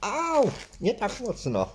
А у... не так вот, сынок,